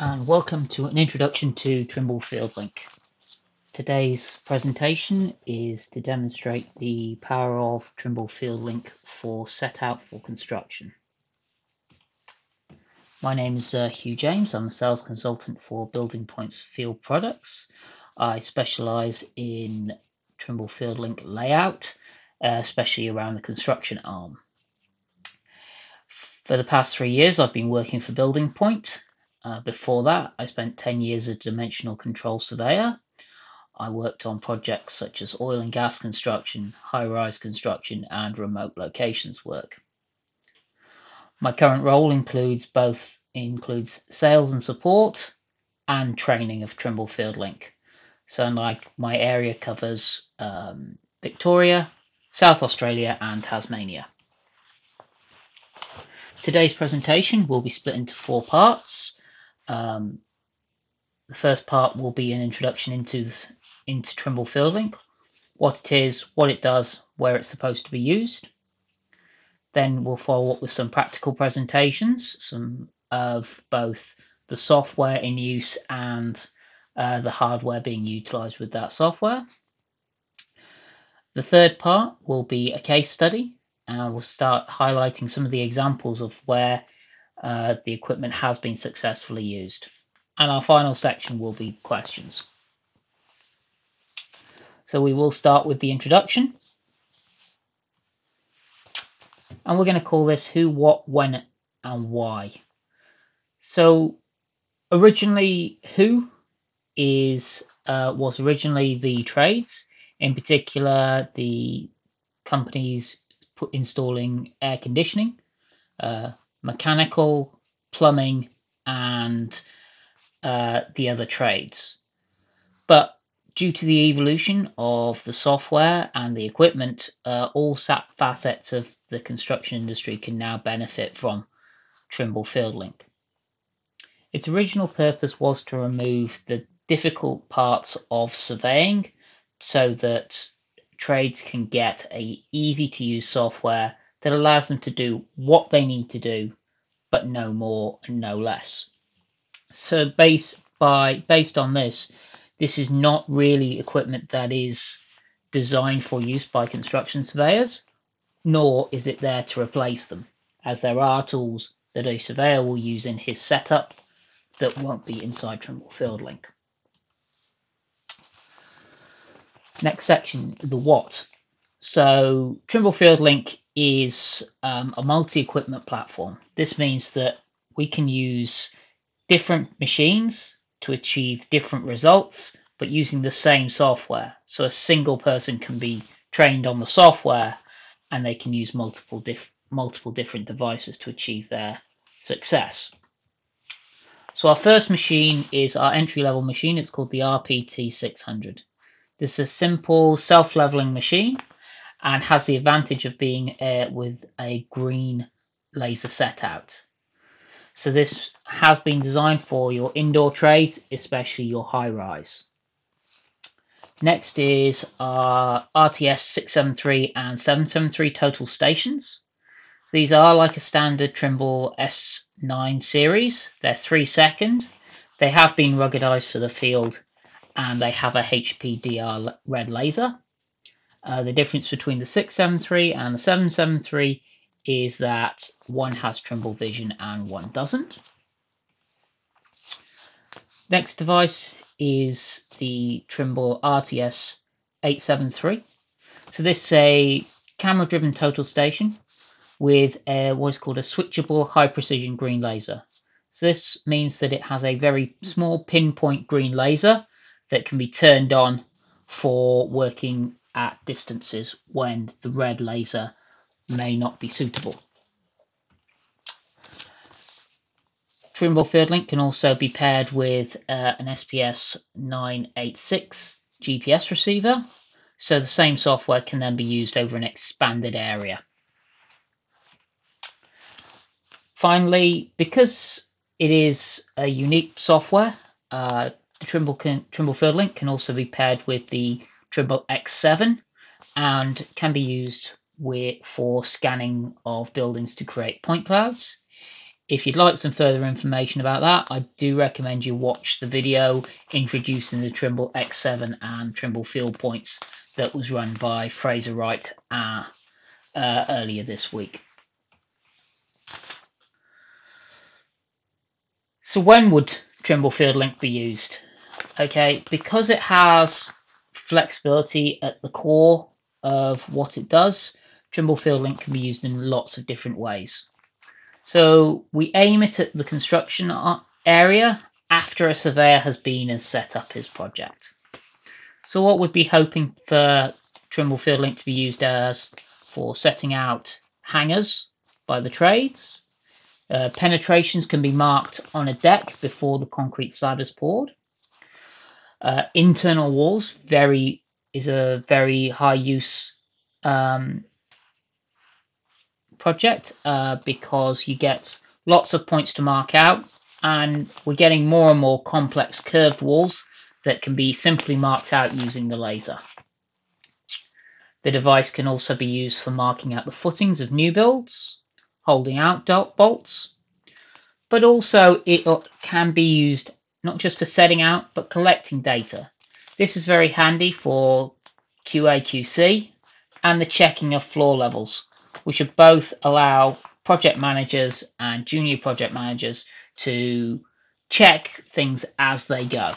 and welcome to an introduction to Trimble FieldLink. Today's presentation is to demonstrate the power of Trimble FieldLink for set out for construction. My name is uh, Hugh James, I'm a sales consultant for BuildingPoint's Field Products. I specialise in Trimble FieldLink layout, uh, especially around the construction arm. For the past three years, I've been working for BuildingPoint. Uh, before that, I spent 10 years as a dimensional control surveyor. I worked on projects such as oil and gas construction, high rise construction, and remote locations work. My current role includes both includes sales and support and training of Trimble FieldLink. So, like my area covers um, Victoria, South Australia, and Tasmania. Today's presentation will be split into four parts. Um, the first part will be an introduction into this, into Trimble FieldLink, what it is, what it does, where it's supposed to be used. Then we'll follow up with some practical presentations, some of both the software in use and uh, the hardware being utilized with that software. The third part will be a case study and we'll start highlighting some of the examples of where uh, the equipment has been successfully used. And our final section will be questions. So we will start with the introduction. And we're going to call this who, what, when, and why. So originally, who is uh, was originally the trades, in particular the companies installing air conditioning, uh, mechanical, plumbing, and uh, the other trades. But due to the evolution of the software and the equipment, uh, all facets of the construction industry can now benefit from Trimble FieldLink. Its original purpose was to remove the difficult parts of surveying so that trades can get a easy to use software that allows them to do what they need to do but no more and no less so based by based on this this is not really equipment that is designed for use by construction surveyors nor is it there to replace them as there are tools that a surveyor will use in his setup that won't be inside Trimble FieldLink. Next section, the what. So Trimble FieldLink is um, a multi-equipment platform. This means that we can use different machines to achieve different results, but using the same software. So a single person can be trained on the software and they can use multiple multiple different devices to achieve their success. So our first machine is our entry level machine. It's called the RPT 600. This is a simple self-leveling machine and has the advantage of being uh, with a green laser set out. So this has been designed for your indoor trades, especially your high rise. Next is our RTS 673 and 773 total stations. These are like a standard Trimble S9 series. They're three second. They have been ruggedized for the field and they have a HPDR red laser. Uh, the difference between the 673 and the 773 is that one has Trimble Vision and one doesn't. Next device is the Trimble RTS 873. So this is a camera driven total station with a, what is called a switchable high precision green laser. So this means that it has a very small pinpoint green laser that can be turned on for working at distances when the red laser may not be suitable. Trimble FieldLink can also be paired with uh, an SPS 986 GPS receiver, so the same software can then be used over an expanded area. Finally, because it is a unique software, uh, the Trimble, can, Trimble FieldLink can also be paired with the Trimble X7 and can be used with, for scanning of buildings to create point clouds. if you'd like some further information about that, I do recommend you watch the video introducing the Trimble X7 and Trimble field points that was run by Fraser Wright uh, uh, earlier this week. So when would Trimble FieldLink be used? Okay, because it has flexibility at the core of what it does, Trimble FieldLink can be used in lots of different ways. So we aim it at the construction area after a surveyor has been and set up his project. So what we'd be hoping for Trimble FieldLink to be used as for setting out hangers by the trades. Uh, penetrations can be marked on a deck before the concrete slab is poured. Uh, internal walls very is a very high use um, project uh, because you get lots of points to mark out and we're getting more and more complex curved walls that can be simply marked out using the laser. The device can also be used for marking out the footings of new builds, holding out bolts, but also it can be used not just for setting out but collecting data. This is very handy for QA QC and the checking of floor levels which should both allow project managers and junior project managers to check things as they go.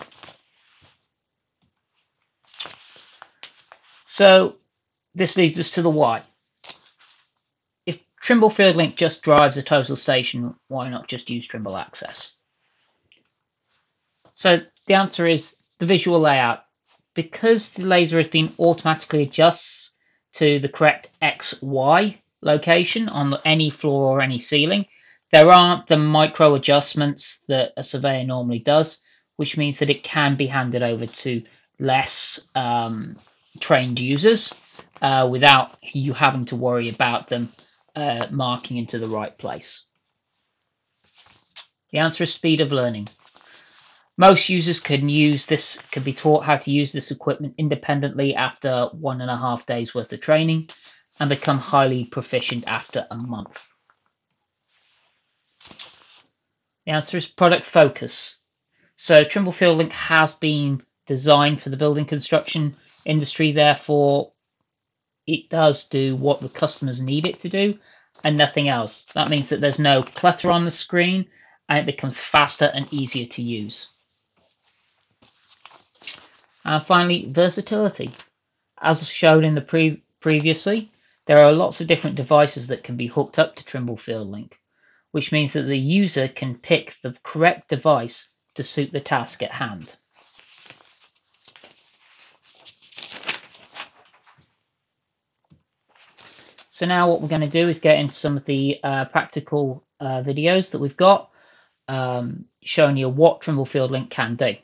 So this leads us to the why. If Trimble FieldLink just drives a total station, why not just use Trimble Access? So the answer is the visual layout. Because the laser has been automatically adjusts to the correct XY location on any floor or any ceiling. There aren't the micro adjustments that a surveyor normally does, which means that it can be handed over to less um, trained users uh, without you having to worry about them uh, marking into the right place. The answer is speed of learning. Most users can use this, can be taught how to use this equipment independently after one and a half days worth of training and become highly proficient after a month? The answer is product focus. So Trimble FieldLink has been designed for the building construction industry, therefore it does do what the customers need it to do and nothing else. That means that there's no clutter on the screen and it becomes faster and easier to use. And finally, versatility. As shown in the pre previously, there are lots of different devices that can be hooked up to Trimble FieldLink, which means that the user can pick the correct device to suit the task at hand. So now what we're going to do is get into some of the uh, practical uh, videos that we've got um, showing you what Trimble FieldLink can do.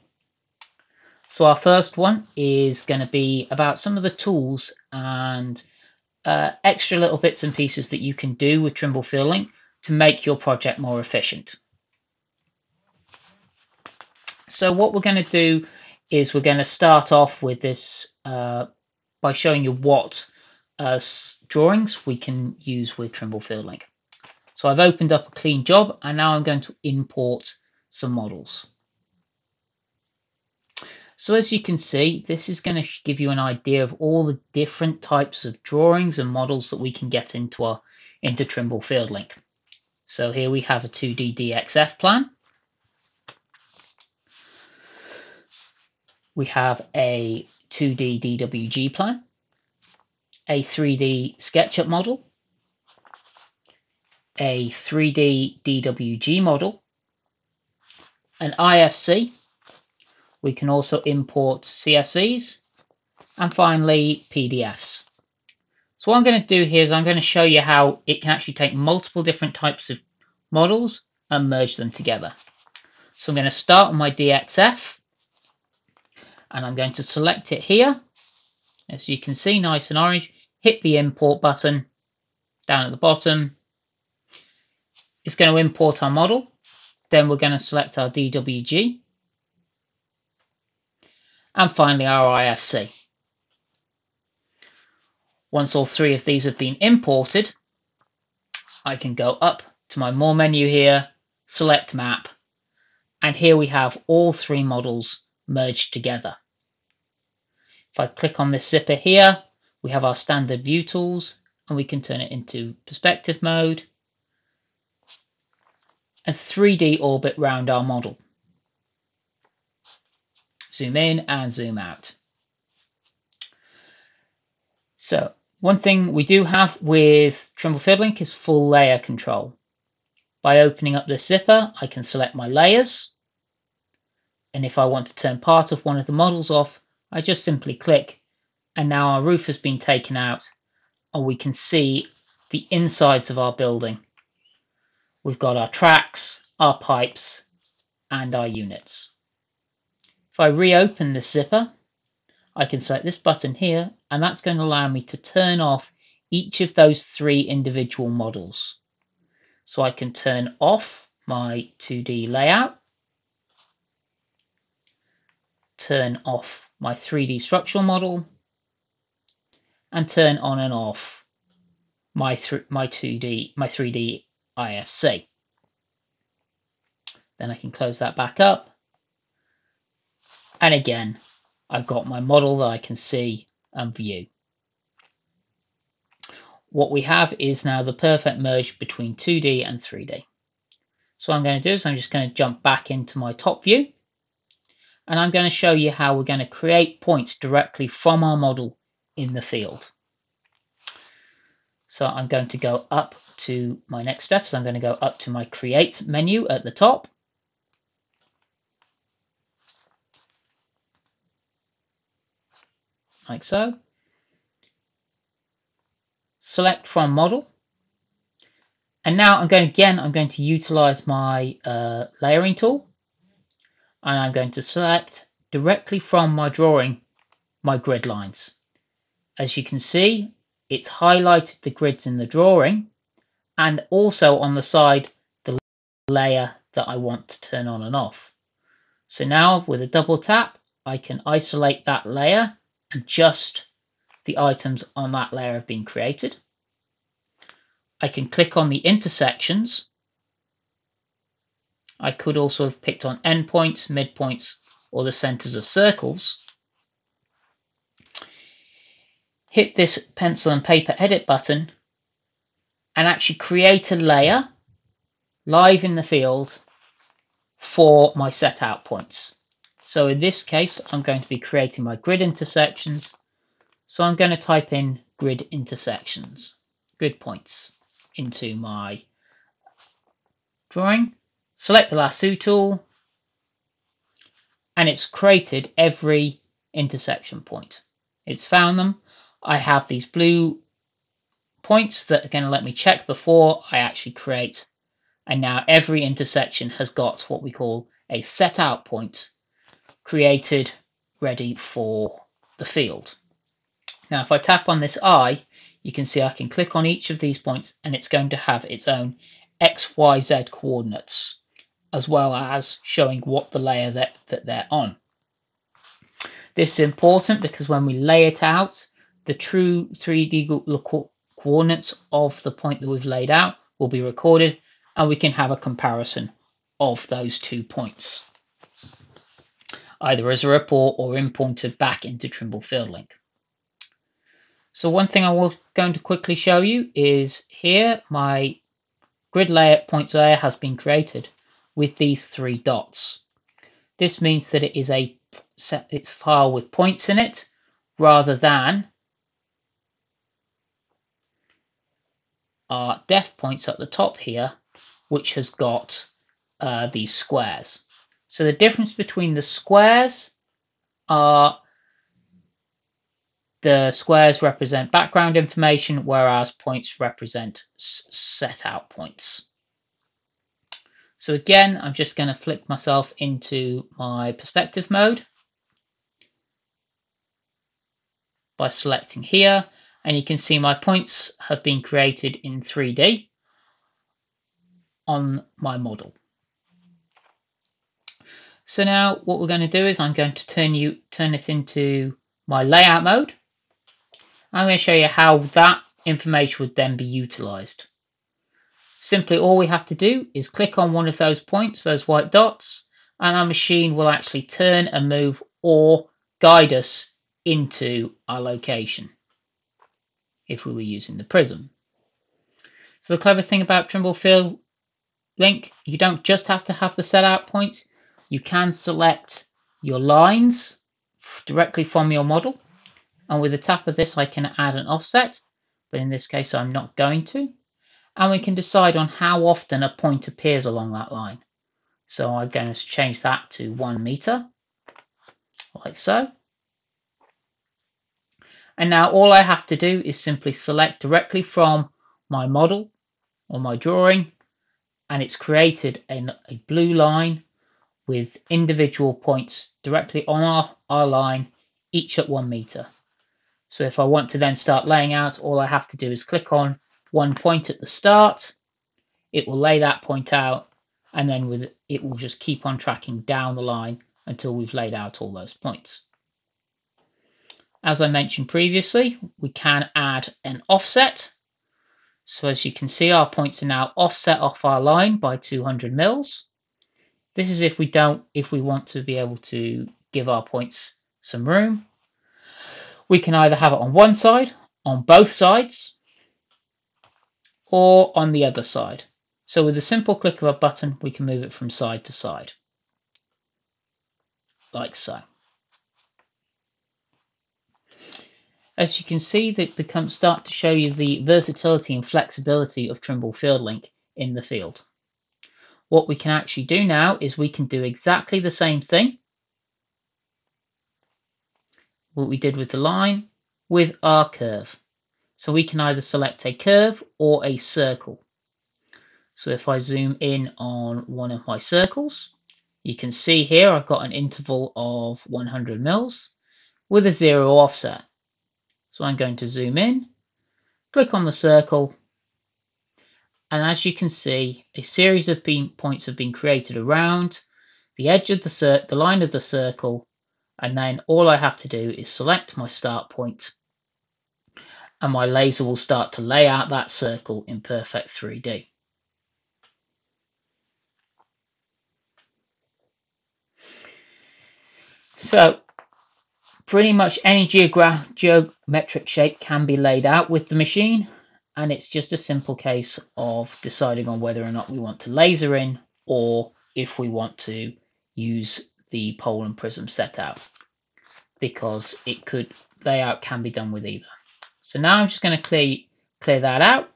So our first one is going to be about some of the tools and uh, extra little bits and pieces that you can do with Trimble FieldLink to make your project more efficient. So what we're going to do is we're going to start off with this uh, by showing you what uh, drawings we can use with Trimble FieldLink. So I've opened up a clean job and now I'm going to import some models. So as you can see, this is going to give you an idea of all the different types of drawings and models that we can get into our into Trimble FieldLink. So here we have a 2D DXF plan. We have a 2D DWG plan, a 3D SketchUp model, a 3D DWG model, an IFC, we can also import CSVs and finally PDFs. So what I'm going to do here is I'm going to show you how it can actually take multiple different types of models and merge them together. So I'm going to start on my DXF and I'm going to select it here. As you can see, nice and orange. Hit the import button down at the bottom. It's going to import our model. Then we're going to select our DWG and finally our IFC. Once all three of these have been imported, I can go up to my More menu here select map, and here we have all three models merged together. If I click on this zipper here, we have our standard view tools and we can turn it into perspective mode and 3D orbit round our model. Zoom in and zoom out. So one thing we do have with Trimble FieldLink is full layer control. By opening up this zipper, I can select my layers. And if I want to turn part of one of the models off, I just simply click and now our roof has been taken out and we can see the insides of our building. We've got our tracks, our pipes and our units. If I reopen the zipper, I can select this button here and that's going to allow me to turn off each of those three individual models. So I can turn off my 2D layout, turn off my 3D structural model, and turn on and off my my 2D my 3D IFC. Then I can close that back up. And again, I've got my model that I can see and view. What we have is now the perfect merge between 2D and 3D. So what I'm going to do is I'm just going to jump back into my top view and I'm going to show you how we're going to create points directly from our model in the field. So I'm going to go up to my next steps. I'm going to go up to my create menu at the top. Like so. Select from model. And now I'm going again, I'm going to utilize my uh, layering tool. And I'm going to select directly from my drawing my grid lines. As you can see, it's highlighted the grids in the drawing and also on the side the layer that I want to turn on and off. So now with a double tap I can isolate that layer and just the items on that layer have been created. I can click on the intersections. I could also have picked on endpoints, midpoints or the centers of circles hit this pencil and paper edit button and actually create a layer live in the field for my set out points. So in this case, I'm going to be creating my grid intersections. So I'm going to type in grid intersections, grid points into my drawing, select the lasso tool, and it's created every intersection point. It's found them I have these blue points that are going to let me check before I actually create. And now every intersection has got what we call a set out point created ready for the field. Now, if I tap on this eye, you can see I can click on each of these points and it's going to have its own X, Y, Z coordinates, as well as showing what the layer that, that they're on. This is important because when we lay it out, the true 3D coordinates of the point that we've laid out will be recorded and we can have a comparison of those two points either as a report or imported back into Trimble FieldLink. So one thing I was going to quickly show you is here my grid layer points layer has been created with these three dots. This means that it is a its file with points in it rather than our def points at the top here, which has got uh, these squares. So the difference between the squares are the squares represent background information, whereas points represent set out points. So again, I'm just going to flip myself into my perspective mode by selecting here and you can see my points have been created in 3D on my model. So now what we're going to do is I'm going to turn you turn it into my layout mode. I'm going to show you how that information would then be utilized. Simply all we have to do is click on one of those points, those white dots, and our machine will actually turn and move or guide us into our location if we were using the prism. So the clever thing about Trimble Field Link, you don't just have to have the set out points, you can select your lines directly from your model. And with the tap of this, I can add an offset, but in this case, I'm not going to. And we can decide on how often a point appears along that line. So I'm going to change that to one meter, like so. And now all I have to do is simply select directly from my model or my drawing, and it's created a, a blue line with individual points directly on our, our line, each at one meter. So if I want to then start laying out, all I have to do is click on one point at the start. It will lay that point out, and then with it will just keep on tracking down the line until we've laid out all those points. As I mentioned previously, we can add an offset. So as you can see, our points are now offset off our line by 200 mils. This is if we don't, if we want to be able to give our points some room. We can either have it on one side, on both sides, or on the other side. So with a simple click of a button, we can move it from side to side, like so. As you can see, that becomes start to show you the versatility and flexibility of Trimble FieldLink in the field. What we can actually do now is we can do exactly the same thing what we did with the line with our curve. So we can either select a curve or a circle. So if I zoom in on one of my circles, you can see here I've got an interval of 100 mils with a zero offset. So I'm going to zoom in, click on the circle, and as you can see, a series of points have been created around the edge of the, the line of the circle, and then all I have to do is select my start point, and my laser will start to lay out that circle in perfect 3D. So pretty much any geometric shape can be laid out with the machine and it's just a simple case of deciding on whether or not we want to laser in or if we want to use the pole and prism set out because it could layout can be done with either. So now I'm just going to clear clear that out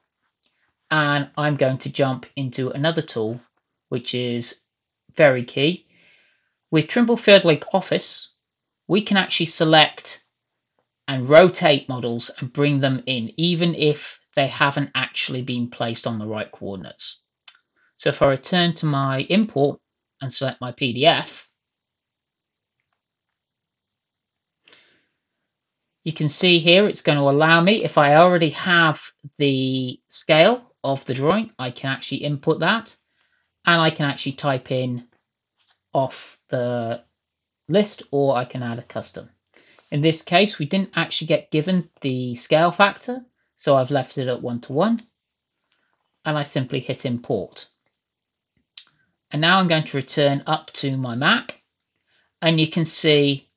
and I'm going to jump into another tool which is very key. With Trimble FieldLink Office we can actually select and rotate models and bring them in even if they haven't actually been placed on the right coordinates. So if I return to my import and select my PDF, you can see here it's going to allow me, if I already have the scale of the drawing, I can actually input that and I can actually type in off the list or I can add a custom. In this case, we didn't actually get given the scale factor, so I've left it at one to one and I simply hit import. And now I'm going to return up to my Mac and you can see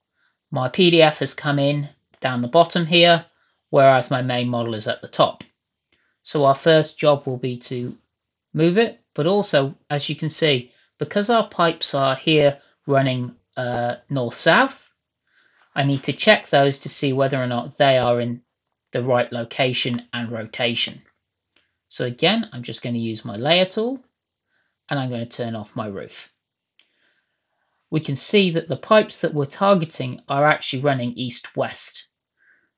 my PDF has come in down the bottom here, whereas my main model is at the top. So our first job will be to move it, but also as you can see, because our pipes are here running uh, north-south, I need to check those to see whether or not they are in the right location and rotation. So again, I'm just going to use my layer tool and I'm going to turn off my roof. We can see that the pipes that we're targeting are actually running east-west.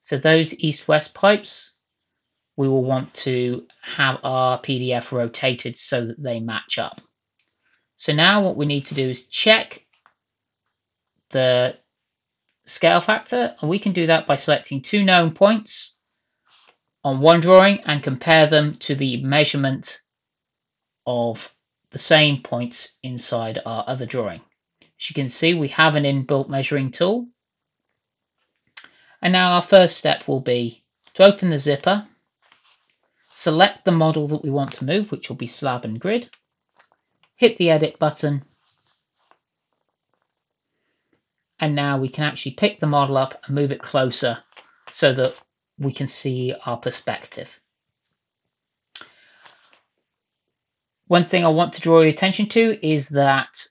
So those east-west pipes, we will want to have our PDF rotated so that they match up. So now what we need to do is check the scale factor and we can do that by selecting two known points on one drawing and compare them to the measurement of the same points inside our other drawing. As you can see, we have an inbuilt measuring tool. And now our first step will be to open the zipper, select the model that we want to move, which will be slab and grid, hit the edit button, and now we can actually pick the model up and move it closer so that we can see our perspective. One thing I want to draw your attention to is that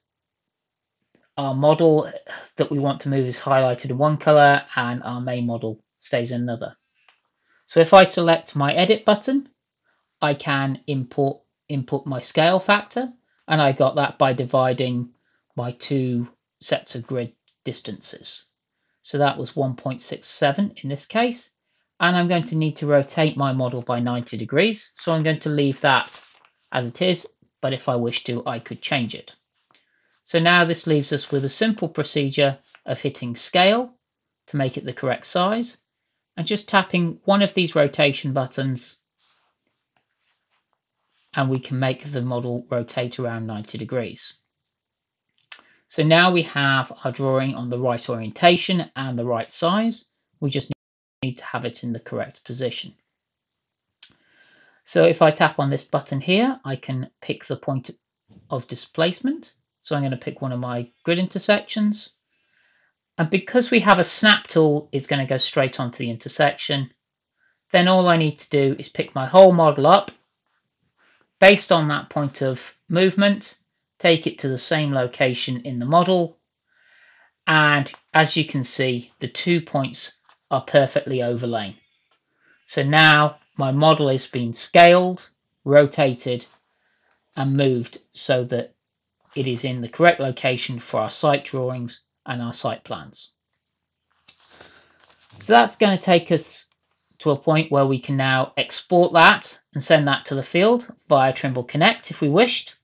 our model that we want to move is highlighted in one color and our main model stays in another. So if I select my edit button, I can import input my scale factor and I got that by dividing my two sets of grid distances. So that was 1.67 in this case. And I'm going to need to rotate my model by 90 degrees. So I'm going to leave that as it is, but if I wish to, I could change it. So now this leaves us with a simple procedure of hitting scale to make it the correct size and just tapping one of these rotation buttons and we can make the model rotate around 90 degrees. So now we have our drawing on the right orientation and the right size. We just need to have it in the correct position. So if I tap on this button here, I can pick the point of displacement. So I'm going to pick one of my grid intersections. And because we have a snap tool, it's going to go straight onto the intersection. Then all I need to do is pick my whole model up based on that point of movement, take it to the same location in the model. And as you can see, the two points are perfectly overlain. So now my model is being scaled, rotated, and moved so that it is in the correct location for our site drawings and our site plans. So that's going to take us to a point where we can now export that and send that to the field via Trimble Connect if we wished,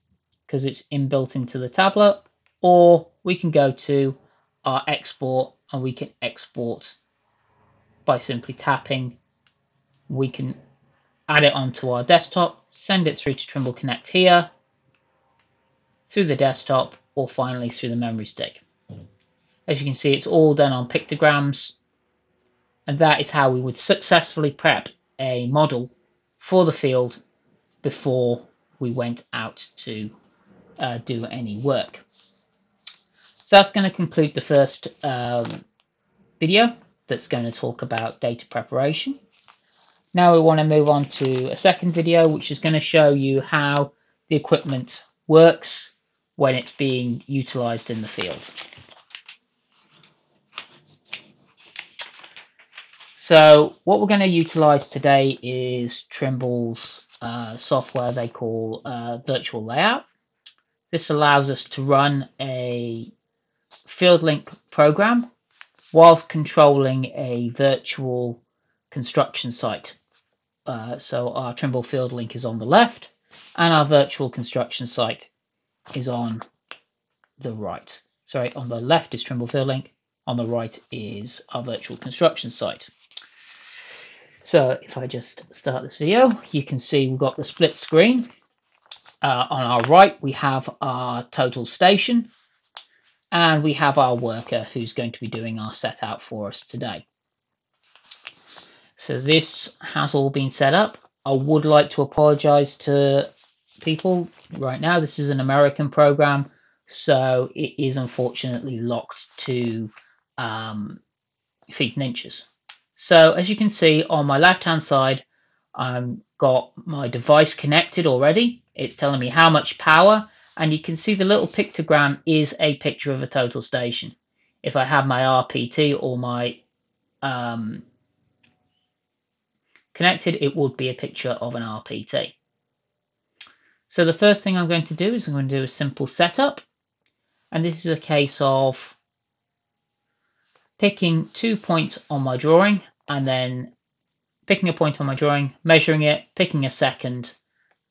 because it's inbuilt into the tablet, or we can go to our export and we can export by simply tapping. We can add it onto our desktop, send it through to Trimble Connect here, through the desktop, or finally through the memory stick. As you can see, it's all done on pictograms, and that is how we would successfully prep a model for the field before we went out to uh, do any work. So that's going to conclude the first um, video that's going to talk about data preparation. Now we want to move on to a second video which is going to show you how the equipment works when it's being utilized in the field. So what we're going to utilize today is Trimble's uh, software they call uh, Virtual Layout. This allows us to run a FieldLink program whilst controlling a virtual construction site. Uh, so our Trimble FieldLink is on the left and our virtual construction site is on the right. Sorry, on the left is Trimble FieldLink, on the right is our virtual construction site. So if I just start this video, you can see we've got the split screen. Uh, on our right, we have our total station, and we have our worker who's going to be doing our set out for us today. So this has all been set up. I would like to apologize to people right now. This is an American program, so it is unfortunately locked to um, feet and inches. So as you can see on my left hand side, I've got my device connected already. It's telling me how much power and you can see the little pictogram is a picture of a total station. If I have my RPT or my um, connected, it would be a picture of an RPT. So the first thing I'm going to do is I'm going to do a simple setup. And this is a case of picking two points on my drawing and then picking a point on my drawing, measuring it, picking a second,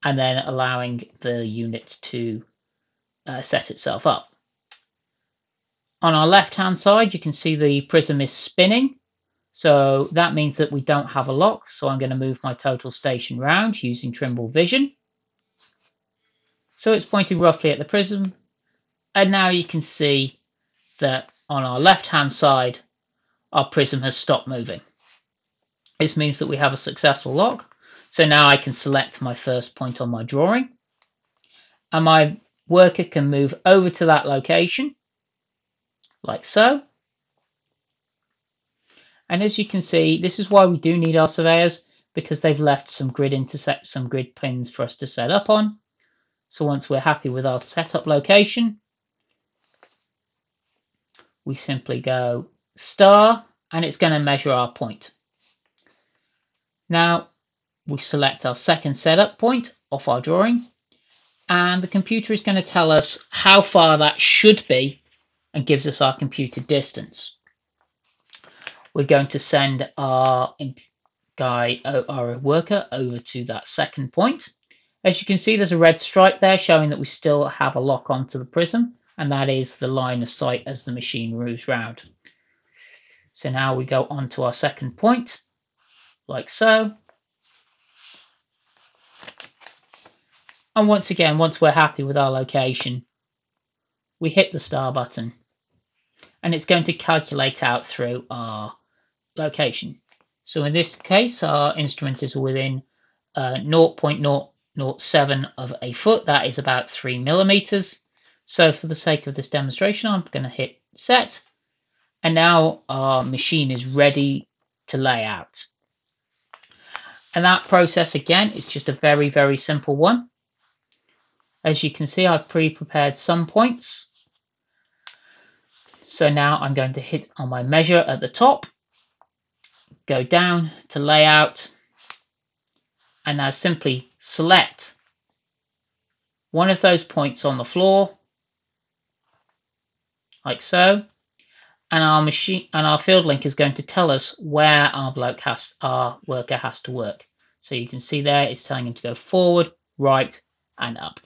and then allowing the unit to uh, set itself up. On our left hand side, you can see the prism is spinning. So that means that we don't have a lock. So I'm going to move my total station round using Trimble Vision. So it's pointing roughly at the prism. And now you can see that on our left hand side, our prism has stopped moving. This means that we have a successful lock. So now I can select my first point on my drawing and my worker can move over to that location like so. And as you can see, this is why we do need our surveyors because they've left some grid intersect, some grid pins for us to set up on. So once we're happy with our setup location, we simply go star and it's going to measure our point. Now we select our second setup point off our drawing and the computer is going to tell us how far that should be and gives us our computed distance. We're going to send our guy, our worker over to that second point. As you can see, there's a red stripe there showing that we still have a lock onto the prism, and that is the line of sight as the machine moves round. So now we go on to our second point, like so. And once again, once we're happy with our location, we hit the star button and it's going to calculate out through our location. So in this case, our instrument is within uh, 0.007 of a foot. That is about three millimeters. So for the sake of this demonstration, I'm going to hit set. And now our machine is ready to lay out. And that process again is just a very, very simple one. As you can see, I've pre-prepared some points. So now I'm going to hit on my measure at the top, go down to layout, and now simply select one of those points on the floor, like so, and our machine and our field link is going to tell us where our bloke has our worker has to work. So you can see there it's telling him to go forward, right, and up.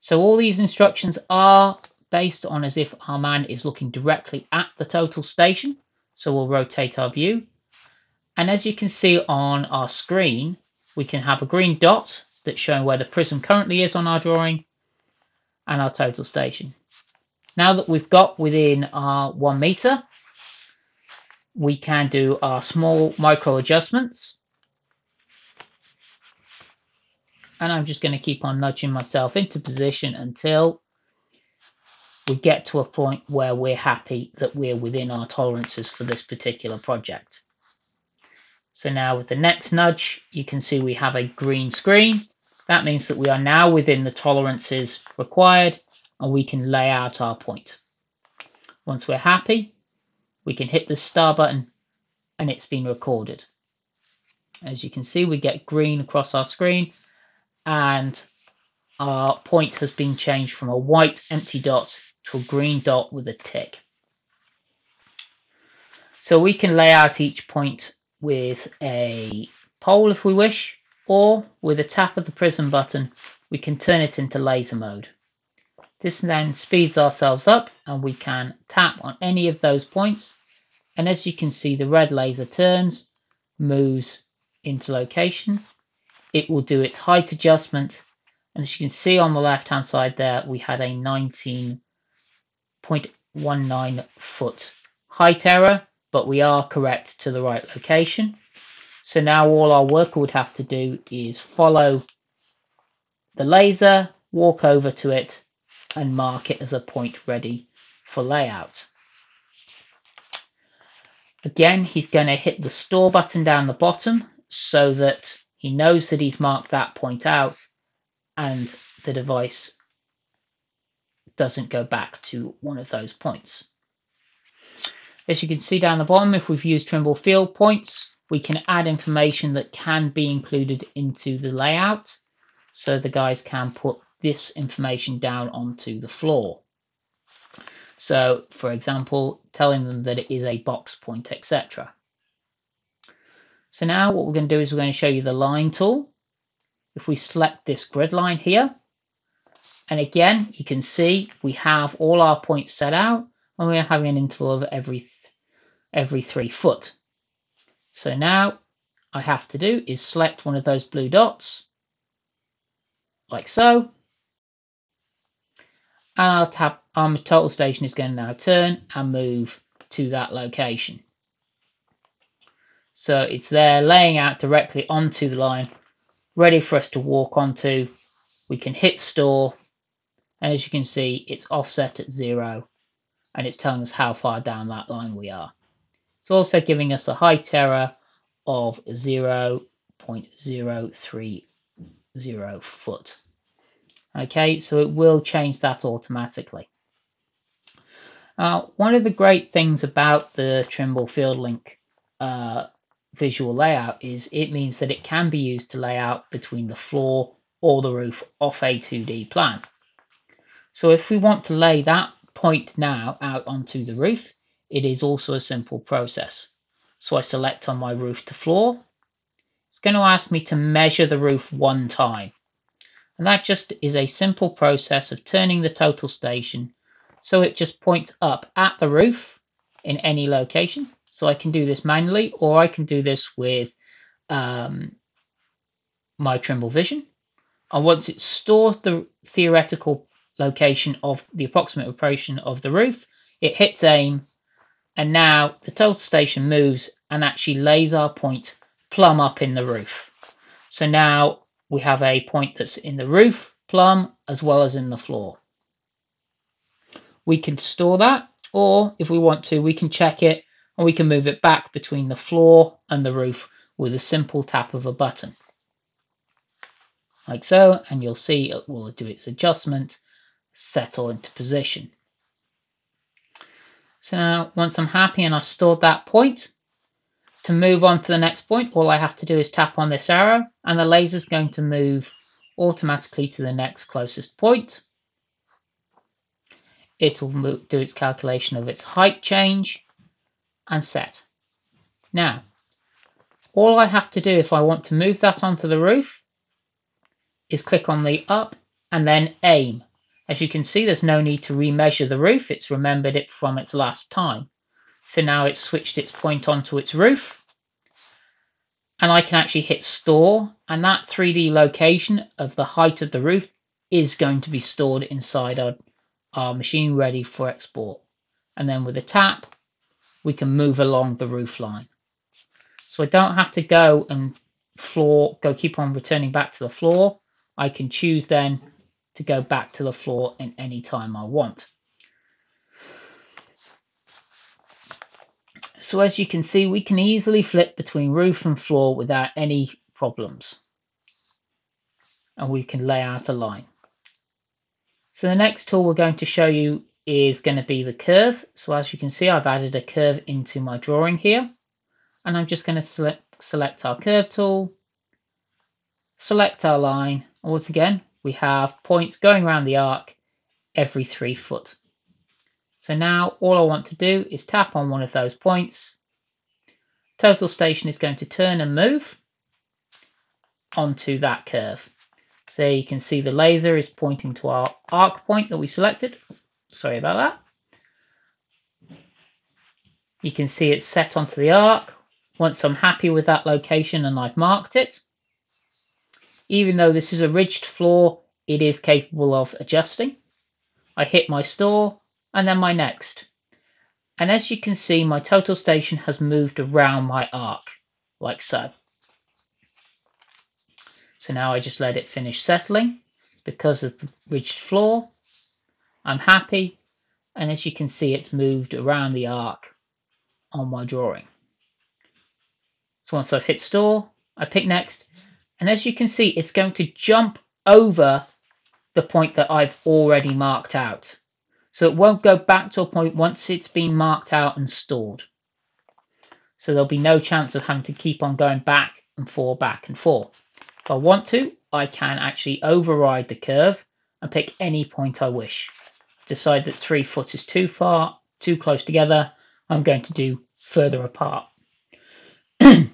So all these instructions are based on as if our man is looking directly at the total station. So we'll rotate our view. And as you can see on our screen, we can have a green dot that's showing where the prism currently is on our drawing and our total station. Now that we've got within our one meter, we can do our small micro adjustments and I'm just going to keep on nudging myself into position until we get to a point where we're happy that we're within our tolerances for this particular project. So now with the next nudge, you can see we have a green screen. That means that we are now within the tolerances required and we can lay out our point. Once we're happy, we can hit the star button and it's been recorded. As you can see, we get green across our screen and our point has been changed from a white empty dot to a green dot with a tick. So we can lay out each point with a pole if we wish, or with a tap of the prism button, we can turn it into laser mode. This then speeds ourselves up and we can tap on any of those points. And as you can see, the red laser turns, moves into location it will do its height adjustment. And as you can see on the left hand side there, we had a 19.19 foot height error, but we are correct to the right location. So now all our worker would have to do is follow the laser, walk over to it, and mark it as a point ready for layout. Again, he's going to hit the store button down the bottom so that he knows that he's marked that point out and the device doesn't go back to one of those points. As you can see down the bottom, if we've used Trimble field points, we can add information that can be included into the layout. So the guys can put this information down onto the floor. So, for example, telling them that it is a box point, etc. So now what we're going to do is we're going to show you the line tool. If we select this grid line here, and again, you can see we have all our points set out and we're having an interval of every, every three foot. So now I have to do is select one of those blue dots, like so. And our, tab, our total station is going to now turn and move to that location. So it's there laying out directly onto the line ready for us to walk onto. We can hit store, and as you can see, it's offset at zero, and it's telling us how far down that line we are. It's also giving us a height error of 0.030 foot. Okay, so it will change that automatically. Uh, one of the great things about the Trimble FieldLink uh, visual layout is it means that it can be used to lay out between the floor or the roof off a 2D plan. So if we want to lay that point now out onto the roof, it is also a simple process. So I select on my roof to floor. It's going to ask me to measure the roof one time. And that just is a simple process of turning the total station so it just points up at the roof in any location. So I can do this manually or I can do this with um, my Trimble Vision. And once it's stored the theoretical location of the approximate approach of the roof, it hits aim and now the total station moves and actually lays our point plumb up in the roof. So now we have a point that's in the roof, plumb, as well as in the floor. We can store that, or if we want to, we can check it and we can move it back between the floor and the roof with a simple tap of a button. Like so, and you'll see it will do its adjustment, settle into position. So now once I'm happy and I've stored that point, to move on to the next point, all I have to do is tap on this arrow and the laser is going to move automatically to the next closest point. It will do its calculation of its height change and set. Now, all I have to do if I want to move that onto the roof is click on the up and then aim. As you can see, there's no need to remeasure the roof. It's remembered it from its last time. So now it's switched its point onto its roof. And I can actually hit store. And that 3D location of the height of the roof is going to be stored inside our, our machine ready for export. And then with a tap, we can move along the roof line. So I don't have to go and floor, go keep on returning back to the floor. I can choose then to go back to the floor in any time I want. So as you can see, we can easily flip between roof and floor without any problems. And we can lay out a line. So the next tool we're going to show you is going to be the curve. So as you can see, I've added a curve into my drawing here. And I'm just going to select, select our curve tool, select our line. Once again, we have points going around the arc every three foot. So now all I want to do is tap on one of those points. Total station is going to turn and move onto that curve. So you can see the laser is pointing to our arc point that we selected. Sorry about that. You can see it's set onto the arc. Once I'm happy with that location and I've marked it, even though this is a ridged floor, it is capable of adjusting. I hit my store and then my next. And as you can see, my total station has moved around my arc, like so. So now I just let it finish settling because of the ridged floor. I'm happy. And as you can see, it's moved around the arc on my drawing. So once I've hit store, I pick next and as you can see, it's going to jump over the point that I've already marked out. So it won't go back to a point once it's been marked out and stored. So there'll be no chance of having to keep on going back and forth, back and forth. If I want to, I can actually override the curve and pick any point I wish. Decide that three foot is too far, too close together. I'm going to do further apart. and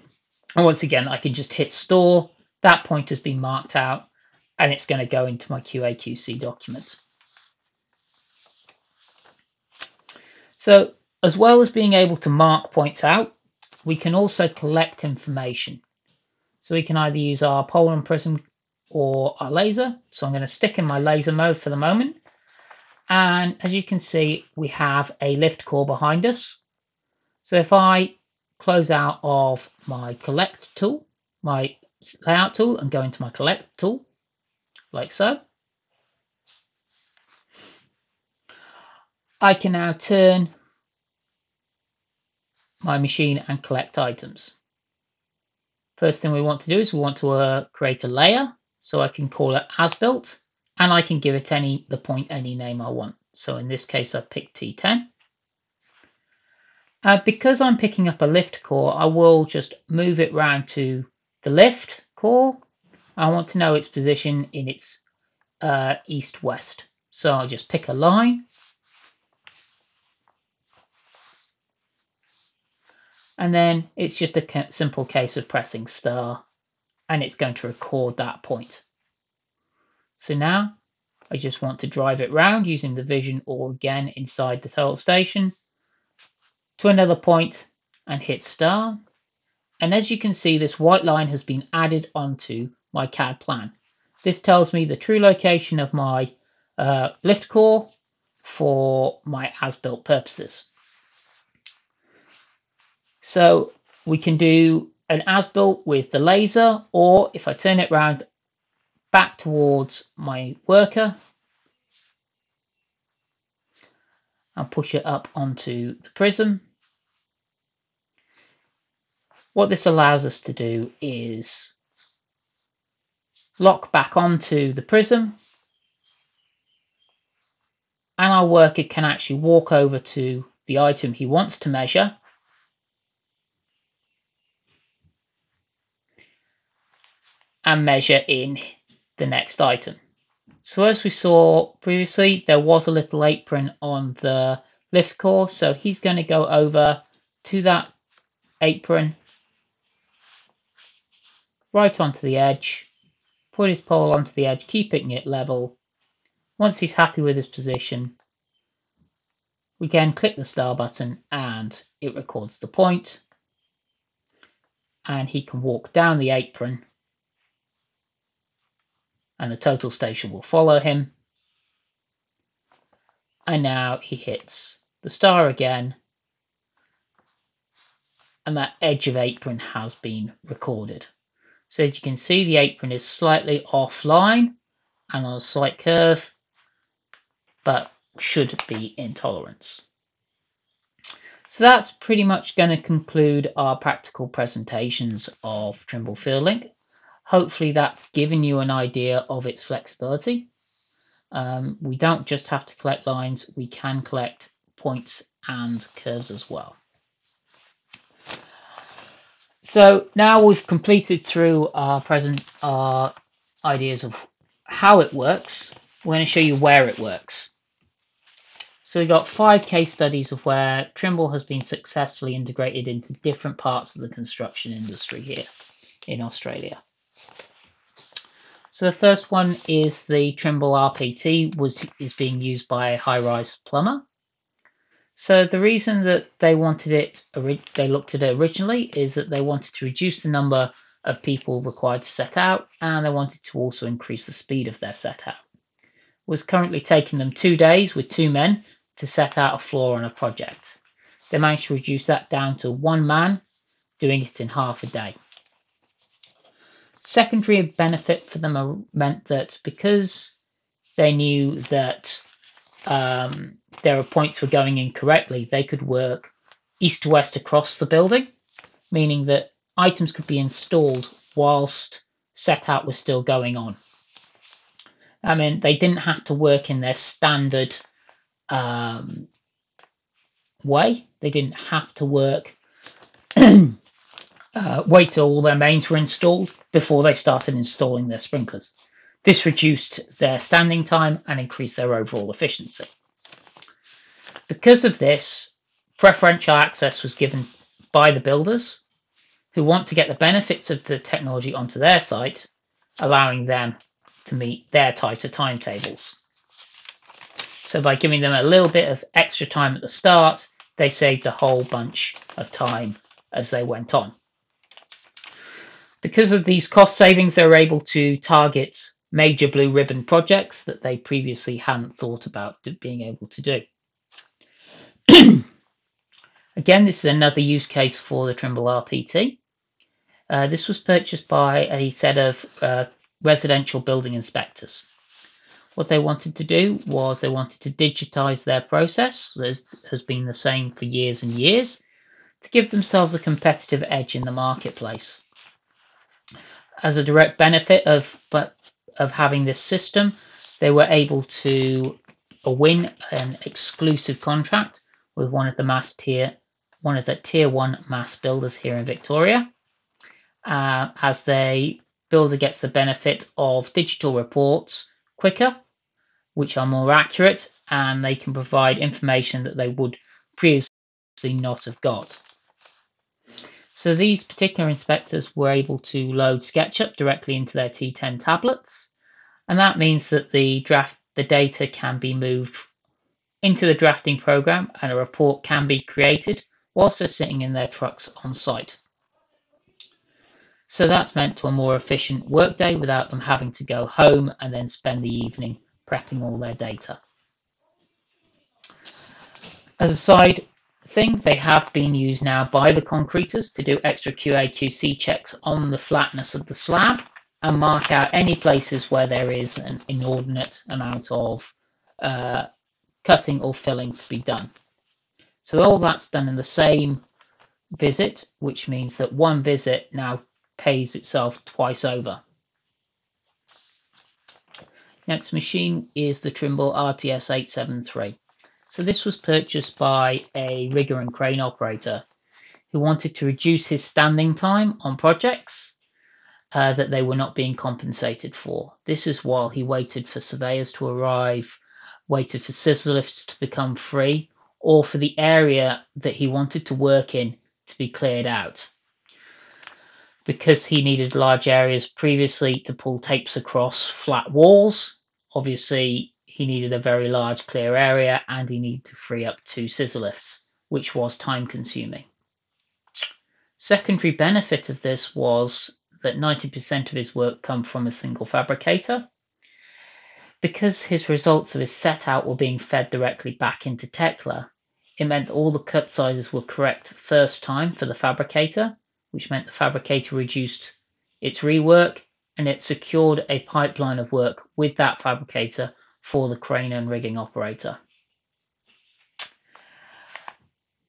once again, I can just hit store that point has been marked out and it's going to go into my QAQC document. So as well as being able to mark points out, we can also collect information. So we can either use our pole and prism or our laser. So I'm going to stick in my laser mode for the moment. And as you can see, we have a lift core behind us. So if I close out of my collect tool, my layout tool and go into my collect tool, like so. I can now turn my machine and collect items. First thing we want to do is we want to uh, create a layer. So I can call it as built and I can give it any the point any name I want. So in this case, I've picked T10. Uh, because I'm picking up a lift core, I will just move it round to the lift core. I want to know its position in its uh, east-west. So I'll just pick a line. And then it's just a simple case of pressing star and it's going to record that point. So now I just want to drive it round using the vision or again inside the total station to another point and hit star. And as you can see, this white line has been added onto my CAD plan. This tells me the true location of my uh, lift core for my as-built purposes. So we can do an as-built with the laser, or if I turn it around back towards my worker, and push it up onto the prism. What this allows us to do is lock back onto the prism and our worker can actually walk over to the item he wants to measure and measure in the next item. So as we saw previously, there was a little apron on the lift core. So he's going to go over to that apron, right onto the edge, put his pole onto the edge, keeping it level. Once he's happy with his position, we can click the star button and it records the point. And he can walk down the apron and the total station will follow him. And now he hits the star again, and that edge of apron has been recorded. So as you can see, the apron is slightly offline and on a slight curve, but should be in tolerance. So that's pretty much going to conclude our practical presentations of Trimble FieldLink. Hopefully that's given you an idea of its flexibility. Um, we don't just have to collect lines, we can collect points and curves as well. So now we've completed through our present our ideas of how it works. We're going to show you where it works. So we've got five case studies of where Trimble has been successfully integrated into different parts of the construction industry here in Australia. So the first one is the Trimble RPT was is being used by a high-rise plumber. So the reason that they wanted it, they looked at it originally, is that they wanted to reduce the number of people required to set out, and they wanted to also increase the speed of their set out. It was currently taking them two days with two men to set out a floor on a project. They managed to reduce that down to one man doing it in half a day. Secondary benefit for them meant that because they knew that um, their points were going in correctly, they could work east to west across the building, meaning that items could be installed whilst set out was still going on. I mean, they didn't have to work in their standard um, way. They didn't have to work uh, wait till all their mains were installed before they started installing their sprinklers. This reduced their standing time and increased their overall efficiency. Because of this, preferential access was given by the builders who want to get the benefits of the technology onto their site, allowing them to meet their tighter timetables. So by giving them a little bit of extra time at the start, they saved a whole bunch of time as they went on. Because of these cost savings, they were able to target major blue ribbon projects that they previously hadn't thought about being able to do. Again, this is another use case for the Trimble RPT. Uh, this was purchased by a set of uh, residential building inspectors. What they wanted to do was they wanted to digitize their process, as has been the same for years and years, to give themselves a competitive edge in the marketplace. As a direct benefit of but of having this system, they were able to win an exclusive contract with one of the mass tier one of the tier one mass builders here in Victoria. Uh, as they builder gets the benefit of digital reports quicker, which are more accurate, and they can provide information that they would previously not have got. So these particular inspectors were able to load SketchUp directly into their T10 tablets, and that means that the draft the data can be moved into the drafting program and a report can be created whilst they're sitting in their trucks on site. So that's meant to a more efficient workday without them having to go home and then spend the evening prepping all their data. As a side thing, they have been used now by the concreters to do extra QA QC checks on the flatness of the slab and mark out any places where there is an inordinate amount of uh, cutting or filling to be done. So all that's done in the same visit, which means that one visit now pays itself twice over. Next machine is the Trimble RTS 873. So this was purchased by a rigger and crane operator who wanted to reduce his standing time on projects uh, that they were not being compensated for. This is while he waited for surveyors to arrive, waited for scissor lifts to become free, or for the area that he wanted to work in to be cleared out. Because he needed large areas previously to pull tapes across flat walls, obviously he needed a very large clear area and he needed to free up two scissor lifts, which was time consuming. Secondary benefit of this was that 90% of his work come from a single fabricator. Because his results of his set out were being fed directly back into Tekla, it meant all the cut sizes were correct first time for the fabricator, which meant the fabricator reduced its rework and it secured a pipeline of work with that fabricator for the crane and rigging operator.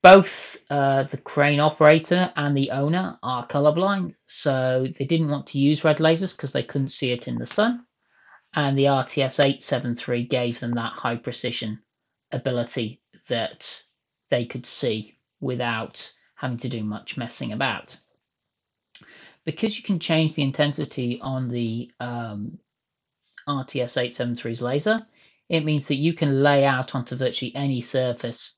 Both uh, the crane operator and the owner are colorblind, so they didn't want to use red lasers because they couldn't see it in the sun. And the RTS 873 gave them that high precision ability that they could see without having to do much messing about. Because you can change the intensity on the um, RTS 873's laser, it means that you can lay out onto virtually any surface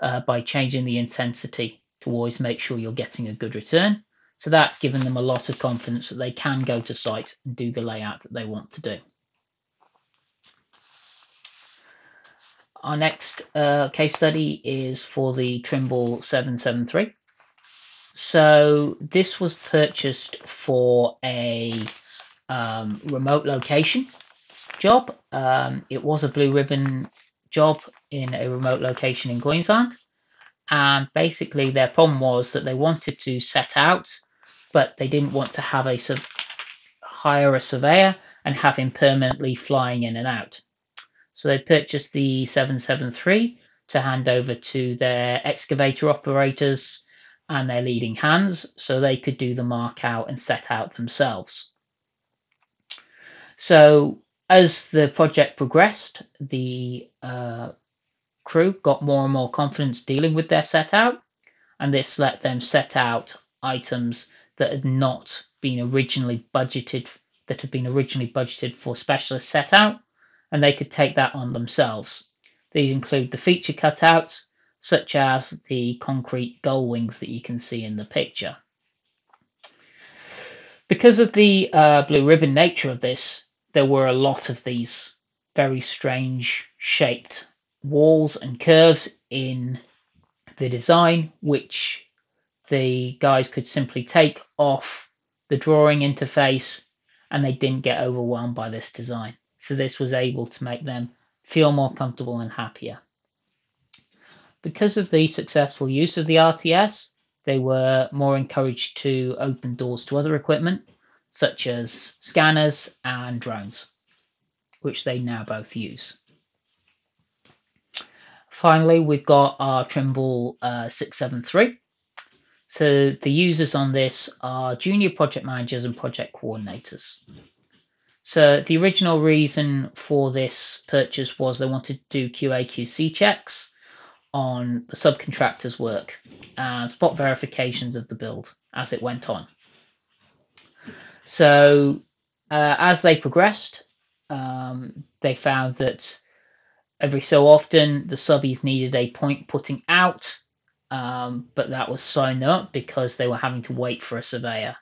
uh, by changing the intensity to always make sure you're getting a good return. So that's given them a lot of confidence that they can go to site and do the layout that they want to do. Our next uh, case study is for the Trimble 773. So this was purchased for a um, remote location job. Um, it was a blue ribbon job in a remote location in Queensland. And basically, their problem was that they wanted to set out, but they didn't want to have a hire a surveyor and have him permanently flying in and out. So they purchased the 773 to hand over to their excavator operators and their leading hands so they could do the mark out and set out themselves. So as the project progressed, the uh, crew got more and more confidence dealing with their set out, and this let them set out items that had not been originally budgeted that had been originally budgeted for specialist set out and they could take that on themselves. These include the feature cutouts, such as the concrete gull wings that you can see in the picture. Because of the uh, blue ribbon nature of this, there were a lot of these very strange shaped walls and curves in the design, which the guys could simply take off the drawing interface and they didn't get overwhelmed by this design so this was able to make them feel more comfortable and happier. Because of the successful use of the RTS, they were more encouraged to open doors to other equipment, such as scanners and drones, which they now both use. Finally, we've got our Trimble uh, 673. So the users on this are junior project managers and project coordinators. So the original reason for this purchase was they wanted to do QA QC checks on the subcontractor's work and spot verifications of the build as it went on. So uh, as they progressed, um, they found that every so often the subbies needed a point putting out, um, but that was signed up because they were having to wait for a surveyor.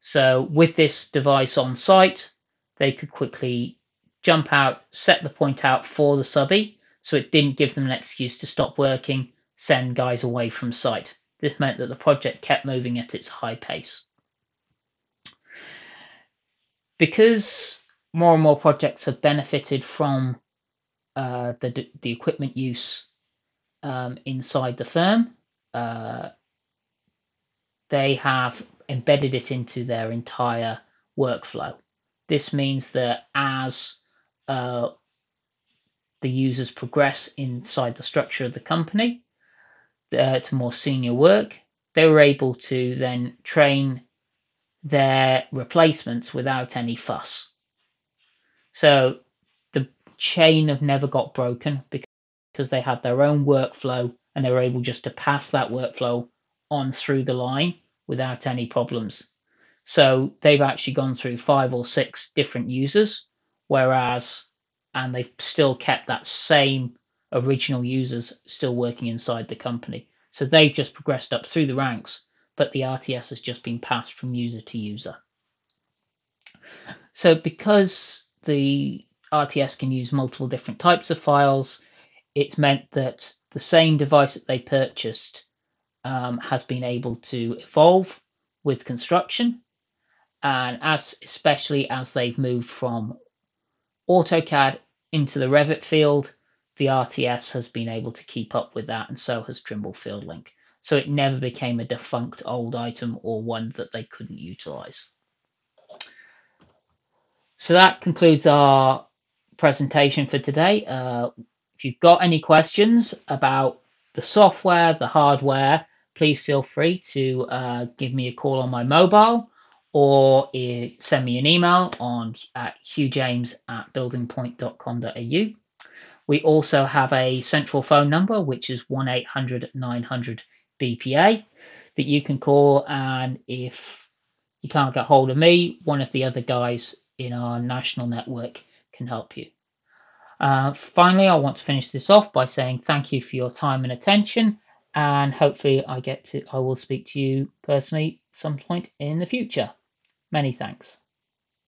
So with this device on site, they could quickly jump out, set the point out for the subby, so it didn't give them an excuse to stop working, send guys away from site. This meant that the project kept moving at its high pace. Because more and more projects have benefited from uh, the the equipment use um, inside the firm. Uh, they have embedded it into their entire workflow. This means that as uh, the users progress inside the structure of the company uh, to more senior work, they were able to then train their replacements without any fuss. So the chain have never got broken because they had their own workflow and they were able just to pass that workflow on through the line without any problems. So they've actually gone through five or six different users, whereas, and they've still kept that same original users still working inside the company. So they've just progressed up through the ranks, but the RTS has just been passed from user to user. So because the RTS can use multiple different types of files, it's meant that the same device that they purchased um, has been able to evolve with construction and as especially as they've moved from AutoCAD into the Revit field, the RTS has been able to keep up with that, and so has Trimble FieldLink. So it never became a defunct old item or one that they couldn't utilize. So that concludes our presentation for today. Uh, if you've got any questions about the software, the hardware, please feel free to uh, give me a call on my mobile or send me an email on at hughjames at buildingpoint.com.au. We also have a central phone number, which is 1 800 900 BPA, that you can call. And if you can't get hold of me, one of the other guys in our national network can help you. Uh, finally, I want to finish this off by saying thank you for your time and attention, and hopefully, I get to I will speak to you personally some point in the future. Many thanks.